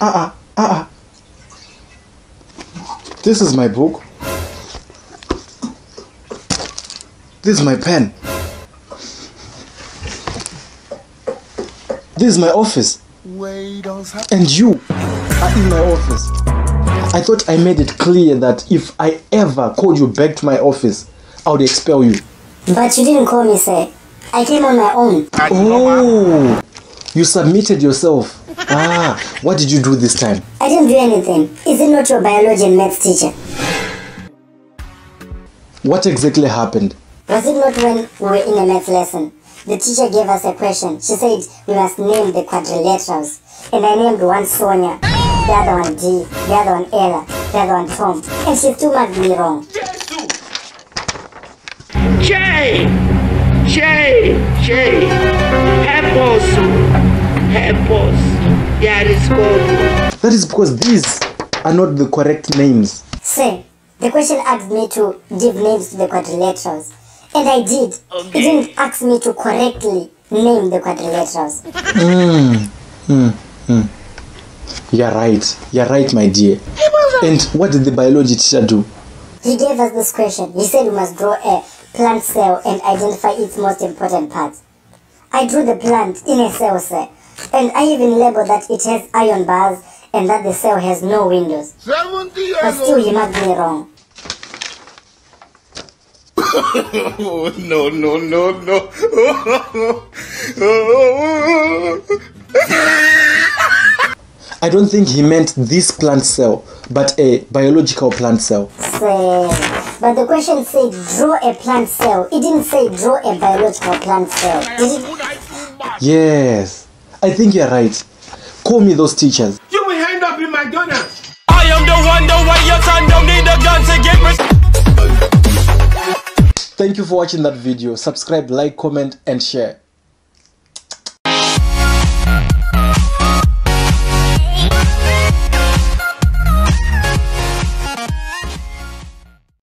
uh-uh, uh-uh. This is my book. This is my pen. This is my office. And you are in my office. I thought I made it clear that if I ever called you back to my office, I would expel you. But you didn't call me, sir. I came on my own. Oh, you submitted yourself. Ah, what did you do this time? I didn't do anything. Is it not your biology and maths teacher? What exactly happened? Was it not when we were in a maths lesson? The teacher gave us a question. She said we must name the quadrilaterals. And I named one Sonia, the other one D, the other one Ella, the other one Tom. And she still marked me wrong. J! J! J! Help us! Help us! Yeah, it's good. That is because these are not the correct names. Sir, the question asked me to give names to the quadrilaterals. And I did. It didn't ask me to correctly name the quadrilaterals. Hmm, hmm, hmm. You're right. You're right, my dear. And what did the biology teacher do? He gave us this question. He said we must draw a plant cell and identify its most important parts. I drew the plant in a cell, sir. And I even labeled that it has iron bars and that the cell has no windows. 70 years But still, he marked me wrong. Oh, no, no, no, no. I don't think he meant this plant cell, but a biological plant cell. Sir. But the question said draw a plant cell. It didn't say draw a biological plant cell. Did it? Yes, I think you're right. Call me those teachers. You will end up in McDonald's. I am the one, the way your son don't need a gun to get res- Thank you for watching that video. Subscribe, like, comment, and share.